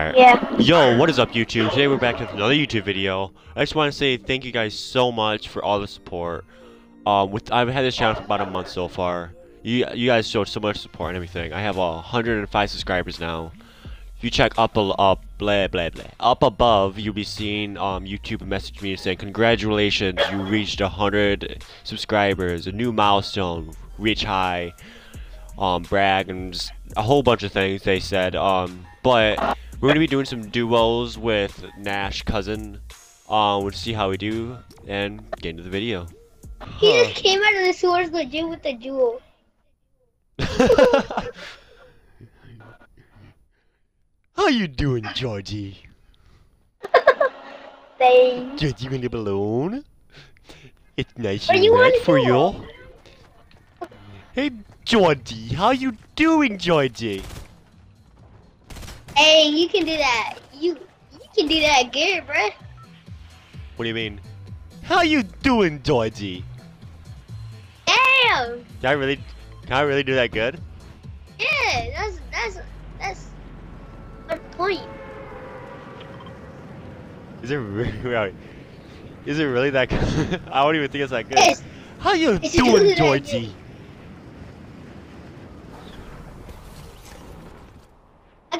Alright. Yeah. Yo, what is up YouTube? Today we're back with another YouTube video. I just want to say thank you guys so much for all the support. Um, with I've had this channel for about a month so far. You you guys showed so much support and everything. I have uh, 105 subscribers now. If you check up up blah blah blah up above, you'll be seeing um YouTube message me saying congratulations, you reached 100 subscribers, a new milestone, reach high, um brag and just a whole bunch of things they said. Um, but we're gonna be doing some duos with Nash cousin. Um, we'll see how we do and get into the video. He just came out of the sewers legit with a jewel. How you doing, Georgie? They. Georgie in the balloon? It's nice and you for you. Hey, Georgie, how you doing, Georgie? Hey, you can do that. You you can do that good, bruh. What do you mean? How you doing, Georgie? Damn. Can I really, can I really do that good? Yeah, that's that's that's a point. Is it really? Is it really that good? I don't even think it's that good. Yes. How you doing, Georgie?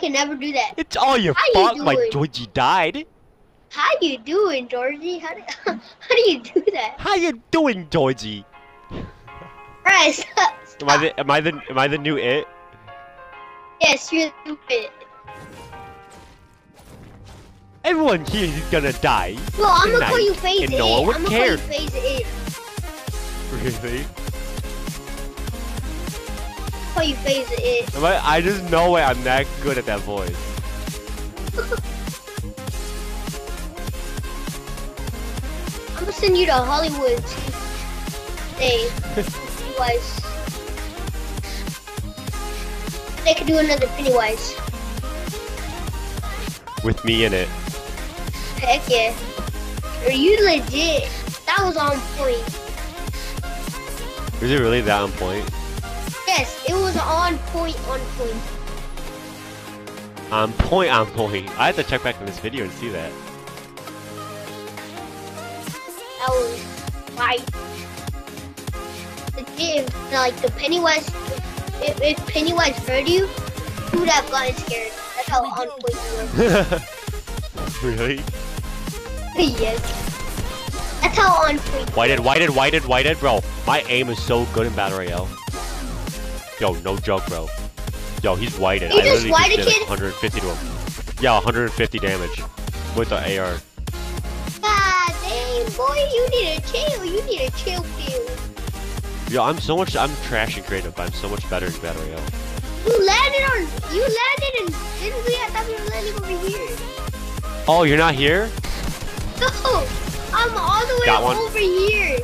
Can never do that. It's all your How you fault my? Georgie died. How you doing, Georgie? How do how do you do that? How you doing, Georgie? Right, stop. Am I the am I the am I the new it? Yes, you're stupid. Everyone here is gonna die. Well, I'm gonna call you Phase and It. no one would care. you It. Really? Call you Phase It. I, just know it. I'm that good at that voice. I'm gonna send you to Hollywood. They Pennywise. They could do another Pennywise. With me in it. Heck yeah. Are you legit? That was on point. Is it really that on point? Yes, it was on point, on point. On point, on point. I had to check back on this video and see that. That was right. Legit, like the Pennywise. If, if Pennywise heard you, you would have gotten scared. That's how on point you were. really? yes. That's how on point. Whited, whited, whited, whited, bro. My aim is so good in Battle Royale. Yo, no joke, bro. Yo, he's whited. You I just literally just did kid? 150 to him. Yeah, 150 damage with the AR. God dang, boy, you need a chill. You need a chill pill. Yo, I'm so much. I'm trash and creative, but I'm so much better in Battle Royale. You landed on. You landed in Dinsley. I thought we were landing over here. Oh, you're not here? No, I'm all the way Got one. over here.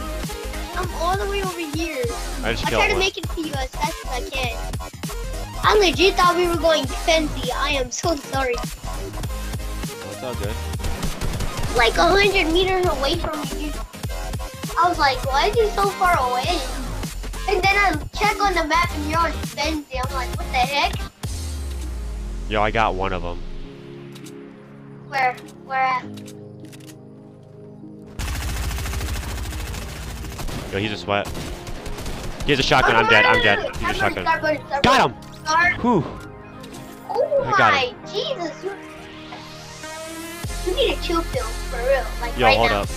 I'm all the way over here. I just I to make it to you as fast as I can. I legit thought we were going fancy. I am so sorry. Oh, it's all good. Like a hundred meters away from you. I was like, why is you so far away? And then I check on the map and you're on fancy. I'm like, what the heck? Yo, I got one of them. Where? Where at? Yo, he's a sweat. He has a shotgun. I'm dead. I'm dead. He's a shotgun. Got him. Whew. Oh I got my Jesus! You, you need a chill pill for real, like Yo, right hold now. up.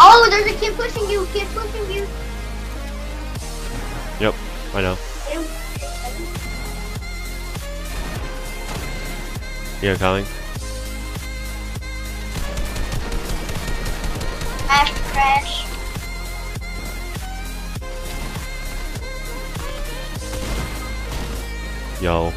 Oh, there's a kid pushing you. Kid pushing you. Yep, I know. You're coming. Crash. Yo.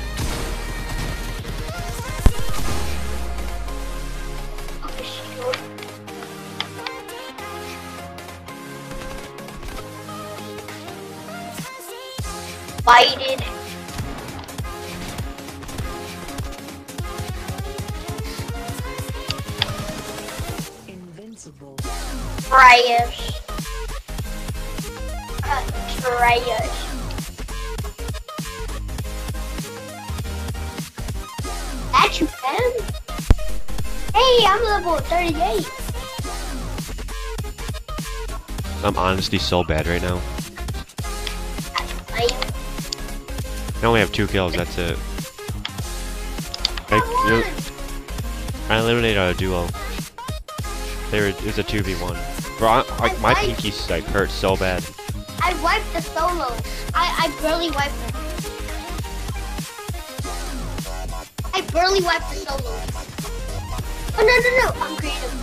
Bited. Trash. Trash. That you can? Hey, I'm level 38. I'm honestly so bad right now. I, only have two kills, that's it. I I. I eliminated a duo. They were, it was a 2v1. Bro, like, my pinky like hurts so bad. I wiped the solo. I, I barely wiped it. I barely wiped the solo. Oh no no no! I'm creative.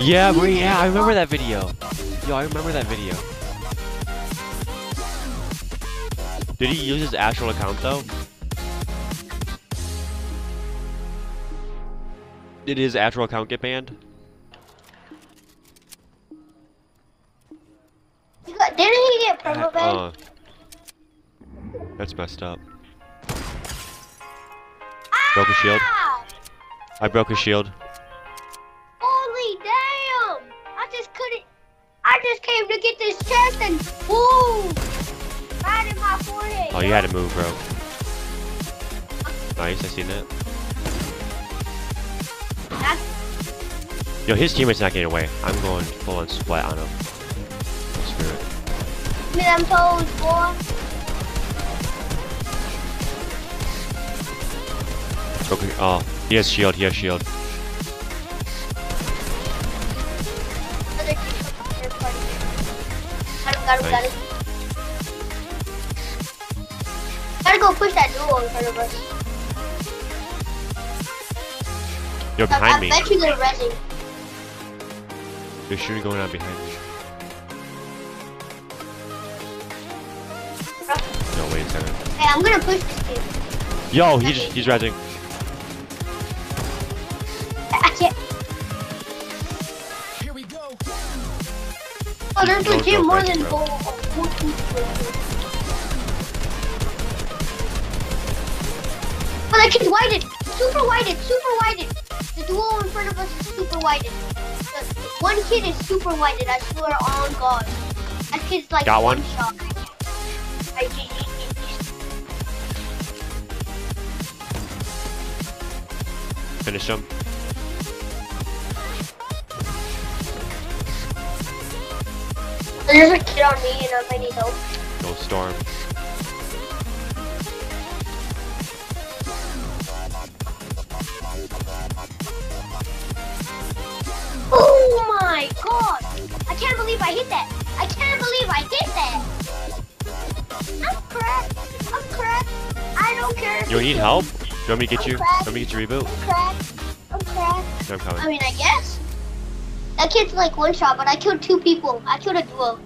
Yeah, bro, yeah, I remember that video. Yo, I remember that video. Did he use his actual account though? Did his actual account get banned? You got- Didn't he get purple banned? Uh, that's messed up. broke a shield. Ah! I broke his shield. Holy damn! I just couldn't. I just came to get this chest and boom! Right in my forehead. Oh, you had to move, bro. Nice, I seen that. Yo, his teammate's not getting away. I'm going full on splat on him. Screw it. me them toes, boy. Okay. Oh, he has shield. He has shield. Other team from third party. Got him, got him, got him. Gotta go push that duo in front of us. Yo, I, behind I me. bet you they're rezzing. There's shooting going on behind me. No, wait a second. Hey, I'm gonna push this kid. Yo, he just, he's rezzing. I can't. Here we go. Oh, there's Don't legit go more than bro. four. four people. Oh, that kid's whited. Super whited. Super whited. The duo in front of us is super whited. One kid is super whited. I swear on God. That kid's like Got one? I. Finish him. There's a kid on me and I need help. No storm. God! I can't believe I hit that. I can't believe I hit that. I'm cracked. I'm cracked. I don't care. you need help? Do you want me to get you? Want me to get you reboot? I'm cracked. I'm. No, I'm I mean, I guess. That kid's like one shot, but I killed two people. I killed a duo.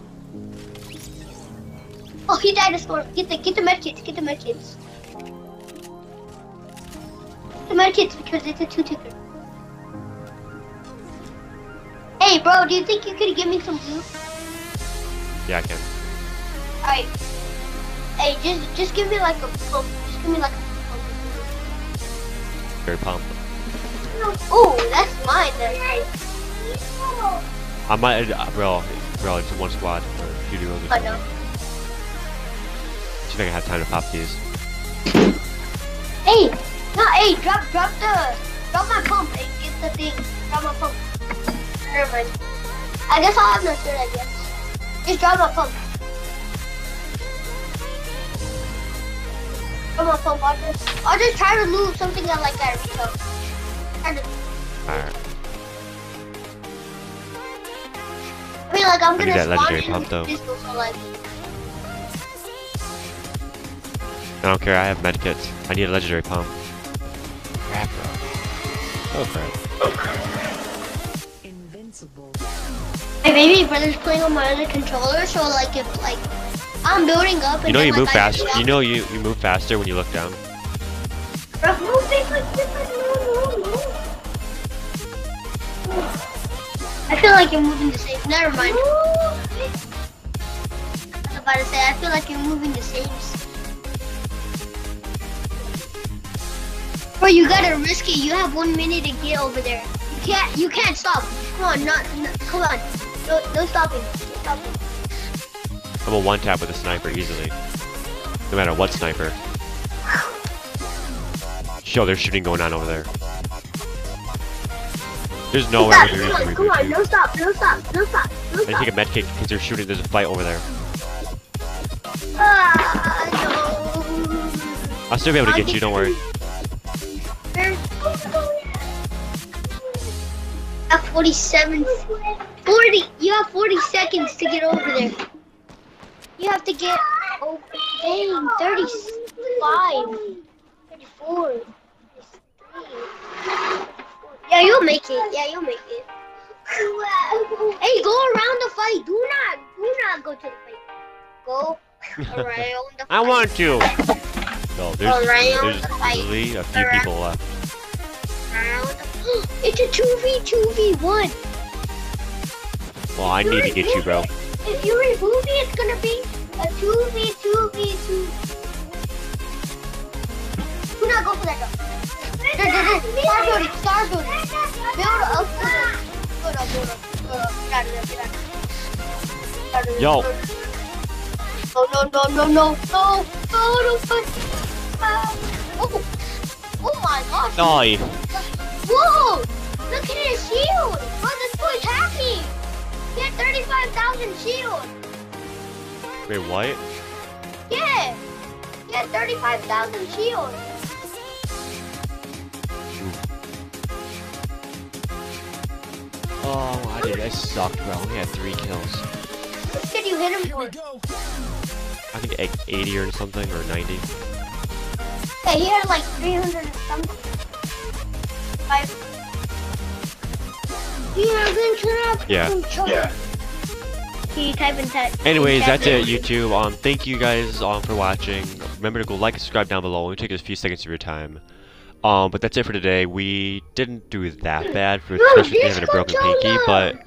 Oh, he died a storm. Get the get the medkits. Get the medkits. The medkits because it's a two ticker. Hey, bro, do you think you could give me some loot? Yeah, I can. Alright. Hey, just just give me like a pump. Just give me like a pump. Very pumped. Oh, that's mine. Then. I might, uh, bro, bro, it's one squad or two duos. Or I know. See if I can have time to pop these. Hey, no, hey, drop, drop the, drop my pump and get the thing. Drop my pump. Never mind. I guess I'll have no shirt. I guess. Just drop my pump. Drop my pump. I'll just, I'll just try to loot something that like that retail. Try to, Alright. I mean, like I'm I need gonna that spawn legendary in pump, with though. pistol, so like, I don't care, I have medkits. I need a legendary pump. Crap, bro. Oh, crap. Invincible. my baby brother's playing on my other controller, so like if like I'm building up. And You know then, you like, move I fast. You know you, you move faster when you look down. Bro, move this like this, move, move, move. I feel like you're moving the same. Never mind. I was about to say, I feel like you're moving the same. s- Bro, you gotta risk it. You have one minute to get over there. You can't. You can't stop. Come on, not. No, come on. No, no stopping. No stopping. I'm a one tap with a sniper easily. No matter what sniper. Show there's shooting going on over there. There's no way stop. Come on, come on. No stop. No stop. No stop. No stop. I take a med kit because they're shooting. There's a fight over there. Ah, no. I'll still be able to get you. Don't worry. 47, 40, you have 40 seconds to get over there. You have to get, oh, dang, 35, 34, 33. Yeah, you'll make it. Yeah, you'll make it. Hey, go around the fight. Do not, do not go to the fight. Go around the fight. I want to. No, there's Around there's the fight. literally a few Around. people left. Around. It's a 2v2v1. Well, I need to get you, bro. If you remove me, it's gonna be a 2v2v2. Do not go for that though. Star building, star building. Build up, build up. Build up, build up, build up. Get out of there, get out of there. Get out of there. Yo. No, no, no, no, no, no, no, no, no. Oh, oh my gosh. Die. Whoa! Look at his shield! Oh, this boy's happy! He had 35,000 shield! Wait, what? Yeah! He had 35,000 shield! Oh, I did. I sucked, bro. I only had three kills. What did you hit him for? I think eight- 80 or something, or 90. Yeah, he had like 300 or something. Five. Yeah, then turn up. Yeah. Yeah. Can you type in text? Anyways, that's it, YouTube. Um, thank you guys um for watching. Remember to go like and subscribe down below. It take us a few seconds of your time. Um, but that's it for today. We didn't do that bad for No, especially this having a broken pinky, but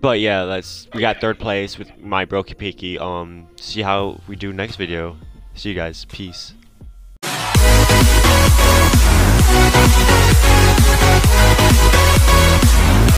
but yeah, let's we got third place with my broken pinky. Um, see how we do next video. See you guys. Peace.